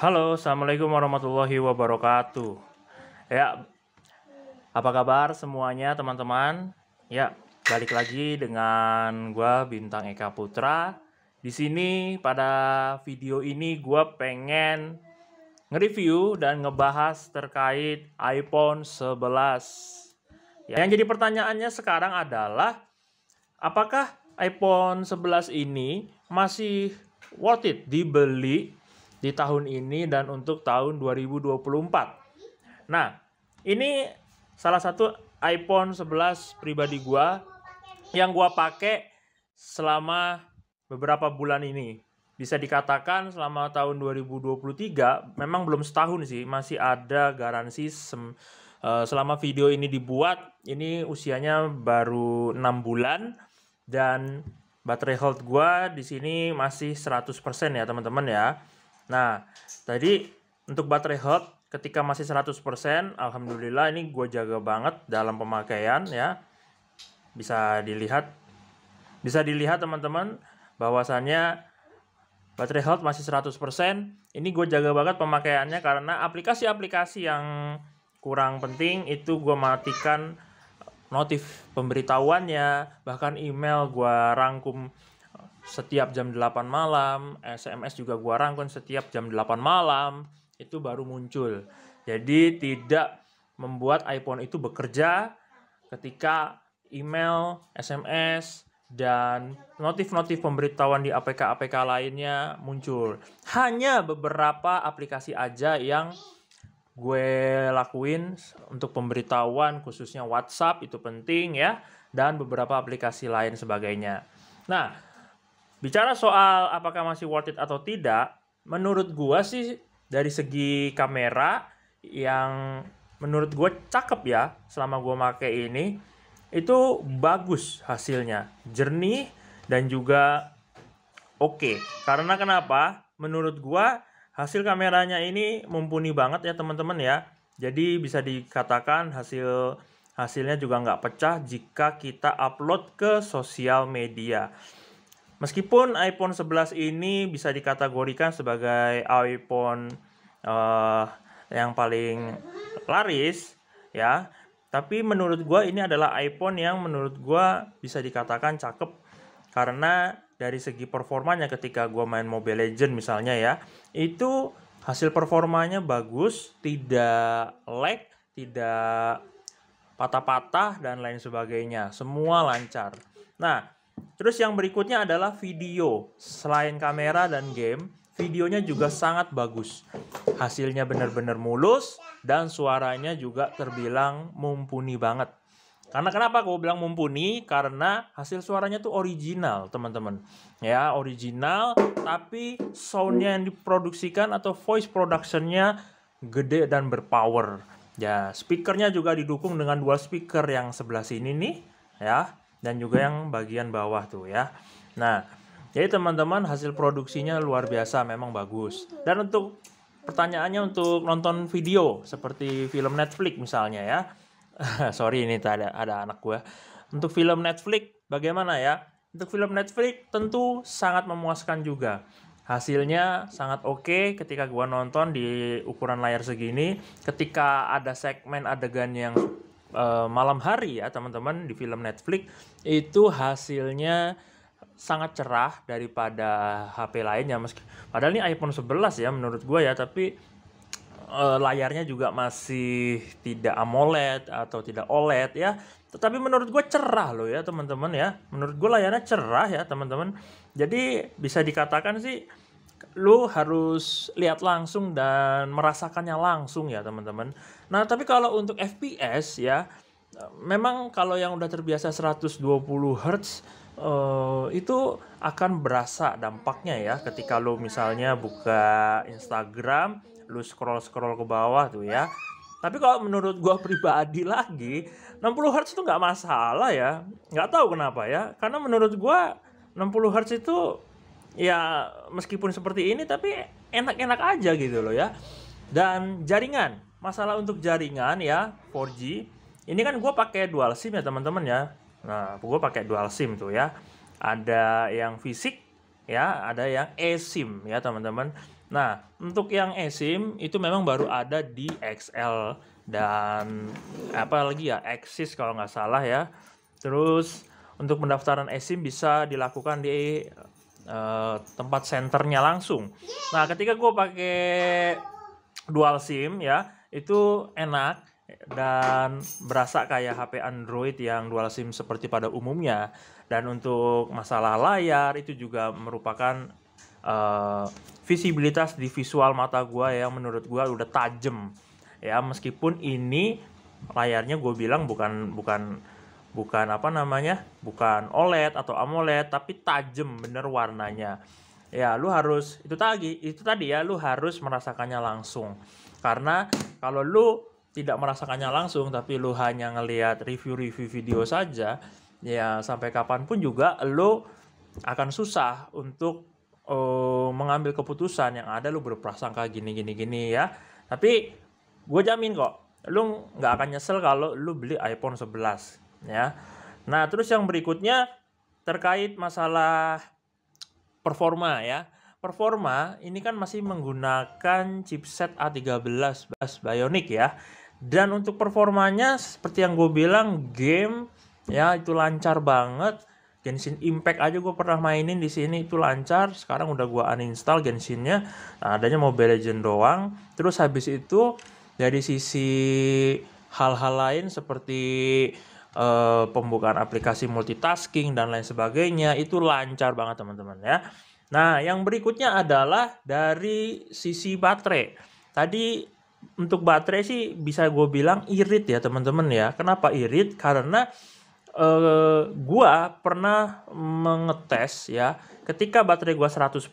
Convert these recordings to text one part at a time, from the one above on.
Halo, assalamualaikum warahmatullahi wabarakatuh. Ya, apa kabar semuanya teman-teman? Ya, balik lagi dengan gua Bintang Eka Putra. Di sini pada video ini gua pengen nge-review dan ngebahas terkait iPhone 11. Ya, yang jadi pertanyaannya sekarang adalah apakah iPhone 11 ini masih worth it dibeli di tahun ini dan untuk tahun 2024. Nah, ini salah satu iPhone 11 pribadi gua yang gua pakai selama beberapa bulan ini. Bisa dikatakan selama tahun 2023 memang belum setahun sih, masih ada garansi sem uh, selama video ini dibuat, ini usianya baru 6 bulan dan baterai health gua di sini masih 100% ya, teman-teman ya. Nah, tadi untuk baterai health ketika masih 100%, alhamdulillah ini gue jaga banget dalam pemakaian ya. Bisa dilihat bisa dilihat teman-teman bahwasannya baterai health masih 100%. Ini gue jaga banget pemakaiannya karena aplikasi-aplikasi yang kurang penting itu gue matikan notif pemberitahuannya, bahkan email gue rangkum setiap jam 8 malam, SMS juga gua rangkum setiap jam 8 malam, itu baru muncul. Jadi tidak membuat iPhone itu bekerja ketika email, SMS, dan notif-notif pemberitahuan di APK-APK lainnya muncul. Hanya beberapa aplikasi aja yang gue lakuin untuk pemberitahuan khususnya WhatsApp itu penting ya dan beberapa aplikasi lain sebagainya. Nah, Bicara soal apakah masih worth it atau tidak, menurut gua sih dari segi kamera yang menurut gua cakep ya selama gua make ini itu bagus hasilnya, jernih dan juga oke. Okay. Karena kenapa? Menurut gua hasil kameranya ini mumpuni banget ya teman-teman ya. Jadi bisa dikatakan hasil hasilnya juga nggak pecah jika kita upload ke sosial media. Meskipun iPhone 11 ini bisa dikategorikan sebagai iPhone uh, yang paling laris ya, tapi menurut gue ini adalah iPhone yang menurut gue bisa dikatakan cakep. Karena dari segi performanya ketika gue main Mobile Legend misalnya ya, itu hasil performanya bagus, tidak lag, tidak patah-patah dan lain sebagainya, semua lancar. Nah, Terus yang berikutnya adalah video. Selain kamera dan game, videonya juga sangat bagus. Hasilnya benar-benar mulus dan suaranya juga terbilang mumpuni banget. Karena kenapa aku bilang mumpuni? Karena hasil suaranya tuh original, teman-teman. Ya, original, tapi soundnya yang diproduksikan atau voice productionnya gede dan berpower. Ya, speakernya juga didukung dengan dua speaker yang sebelah sini nih, ya dan juga yang bagian bawah tuh ya. Nah, jadi teman-teman hasil produksinya luar biasa memang bagus. Dan untuk pertanyaannya untuk nonton video seperti film Netflix misalnya ya. Sorry ini ada ada anak gue. Untuk film Netflix bagaimana ya? Untuk film Netflix tentu sangat memuaskan juga. Hasilnya sangat oke okay ketika gua nonton di ukuran layar segini. Ketika ada segmen adegan yang uh, malam hari ya teman-teman di film Netflix itu hasilnya sangat cerah daripada HP lainnya. Meski padahal ini iPhone 11 ya menurut gue ya tapi uh, layarnya juga masih tidak AMOLED atau tidak OLED ya. Tetapi menurut gue cerah loh ya teman-teman ya. Menurut gue layarnya cerah ya teman-teman. Jadi bisa dikatakan sih lu harus lihat langsung dan merasakannya langsung ya teman-teman. Nah tapi kalau untuk FPS ya, memang kalau yang udah terbiasa 120 Hz uh, itu akan berasa dampaknya ya ketika lu misalnya buka Instagram, lu scroll scroll ke bawah tuh ya. Tapi kalau menurut gua pribadi lagi, 60 Hz itu nggak masalah ya. Nggak tahu kenapa ya. Karena menurut gua 60 Hz itu ya meskipun seperti ini tapi enak-enak aja gitu loh ya. Dan jaringan, masalah untuk jaringan ya 4G. Ini kan gue pakai dual SIM ya teman-teman ya. Nah, gue pakai dual SIM tuh ya. Ada yang fisik ya, ada yang eSIM ya teman-teman. Nah, untuk yang eSIM itu memang baru ada di XL dan apa lagi ya, Axis kalau nggak salah ya. Terus untuk pendaftaran eSIM bisa dilakukan di uh, tempat senternya langsung. Nah, ketika gue pakai dual SIM ya, itu enak dan berasa kayak HP Android yang dual SIM seperti pada umumnya. Dan untuk masalah layar itu juga merupakan uh, visibilitas di visual mata gue yang menurut gue udah tajem ya meskipun ini layarnya gue bilang bukan bukan bukan apa namanya bukan OLED atau AMOLED tapi tajem bener warnanya. Ya lu harus itu tadi itu tadi ya lu harus merasakannya langsung. Karena kalau lu tidak merasakannya langsung tapi lu hanya ngelihat review-review video saja ya sampai kapan pun juga lu akan susah untuk uh, mengambil keputusan yang ada lu berprasangka gini gini gini ya. Tapi gue jamin kok lu nggak akan nyesel kalau lu beli iPhone 11 ya nah terus yang berikutnya terkait masalah performa ya performa ini kan masih menggunakan chipset A13 Bionic ya dan untuk performanya seperti yang gue bilang game ya itu lancar banget Genshin Impact aja gue pernah mainin di sini itu lancar. Sekarang udah gue uninstall Genshinnya. Nah, adanya Mobile Legend doang. Terus habis itu dari sisi hal-hal lain seperti uh, pembukaan aplikasi multitasking dan lain sebagainya itu lancar banget teman-teman ya. Nah, yang berikutnya adalah dari sisi baterai. Tadi untuk baterai sih bisa gue bilang irit ya teman-teman ya. Kenapa irit? Karena uh, gua pernah mengetes ya ketika baterai gua 100%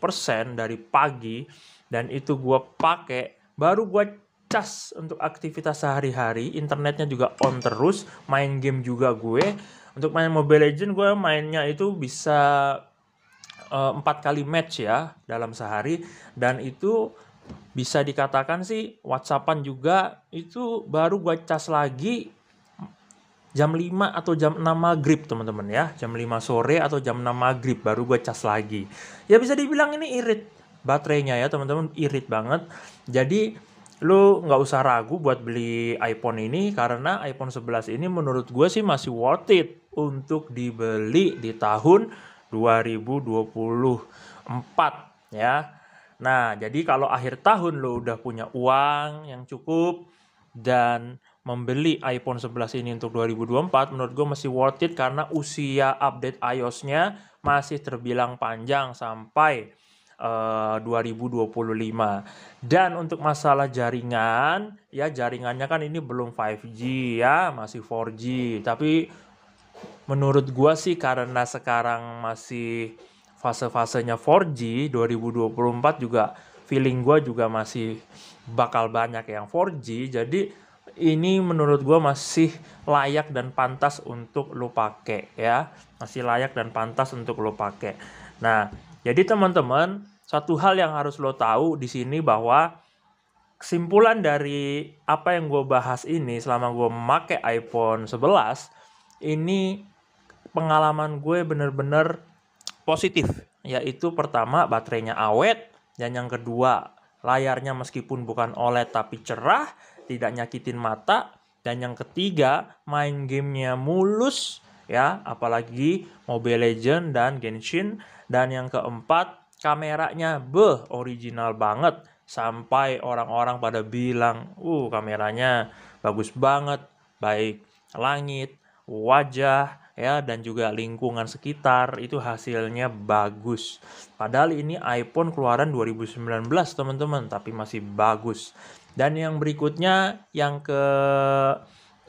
dari pagi dan itu gua pakai baru gua cas untuk aktivitas sehari-hari internetnya juga on terus main game juga gue. Untuk main Mobile Legend gue mainnya itu bisa eh, empat uh, kali match ya dalam sehari. Dan itu bisa dikatakan sih WhatsAppan juga itu baru gue cas lagi jam 5 atau jam 6 maghrib teman-teman ya. Jam 5 sore atau jam 6 maghrib baru gue cas lagi. Ya bisa dibilang ini irit baterainya ya teman-teman irit banget. Jadi lu nggak usah ragu buat beli iPhone ini karena iPhone 11 ini menurut gue sih masih worth it untuk dibeli di tahun 2024 ya. Nah jadi kalau akhir tahun lu udah punya uang yang cukup dan membeli iPhone 11 ini untuk 2024 menurut gue masih worth it karena usia update iOS-nya masih terbilang panjang sampai uh, eh, 2025. Dan untuk masalah jaringan, ya jaringannya kan ini belum 5G ya, masih 4G. Tapi menurut gue sih karena sekarang masih fase-fasenya 4G 2024 juga feeling gue juga masih bakal banyak yang 4G. Jadi ini menurut gue masih layak dan pantas untuk lo pakai ya masih layak dan pantas untuk lo pakai nah jadi teman-teman satu hal yang harus lo tahu di sini bahwa kesimpulan dari apa yang gue bahas ini selama gue memakai iPhone 11 ini pengalaman gue bener-bener positif. Yaitu pertama baterainya awet dan yang kedua layarnya meskipun bukan OLED tapi cerah tidak nyakitin mata dan yang ketiga main gamenya mulus ya. Apalagi Mobile Legend dan Genshin. Dan yang keempat kameranya. Beh original banget. Sampai orang-orang pada bilang uh kameranya bagus banget. Baik langit wajah ya dan juga lingkungan sekitar. Itu hasilnya bagus. Padahal ini iPhone keluaran 2019 teman-teman. Tapi masih bagus. Dan yang berikutnya yang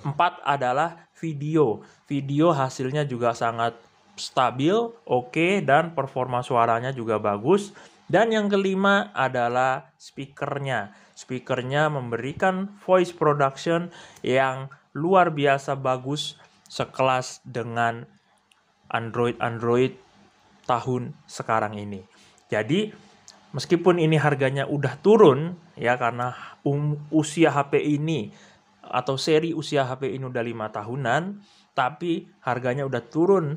keempat adalah video. Video hasilnya juga sangat stabil, oke okay, dan performa suaranya juga bagus. Dan yang kelima adalah speakernya. Speakernya memberikan voice production yang luar biasa bagus sekelas dengan Android-Android tahun sekarang ini. Jadi meskipun ini harganya udah turun ya karena um, usia HP ini atau seri usia HP ini udah lima tahunan, tapi harganya udah turun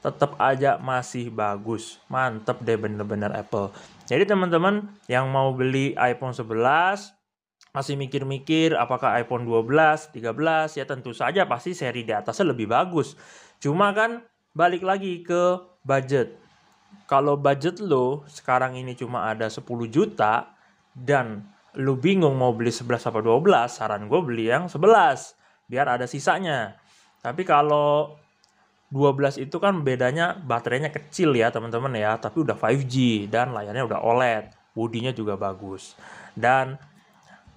tetap aja masih bagus mantep deh bener-bener Apple jadi teman-teman yang mau beli iPhone 11 masih mikir-mikir apakah iPhone 12, 13 ya tentu saja pasti seri di atasnya lebih bagus. Cuma kan balik lagi ke budget. Kalau budget lo sekarang ini cuma ada 10 juta dan lu bingung mau beli 11 apa 12, saran gue beli yang 11 biar ada sisanya. Tapi kalau 12 itu kan bedanya baterainya kecil ya teman-teman ya, tapi udah 5G dan layarnya udah OLED, bodinya juga bagus. Dan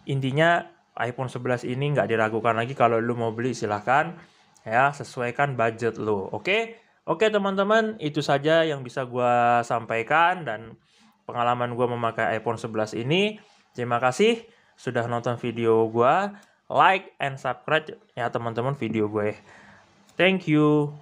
intinya iPhone 11 ini nggak diragukan lagi kalau lu mau beli silahkan ya sesuaikan budget lu oke oke teman-teman itu saja yang bisa gue sampaikan dan pengalaman gue memakai iPhone 11 ini terima kasih sudah nonton video gue like and subscribe ya teman-teman video gue thank you